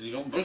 Entschuldigung,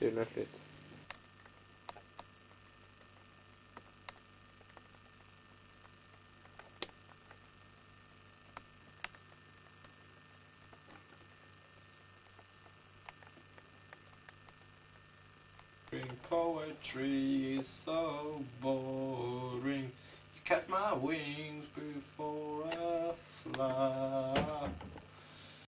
Dude, no shit. Poetry is so boring. Cut my wings before I fly.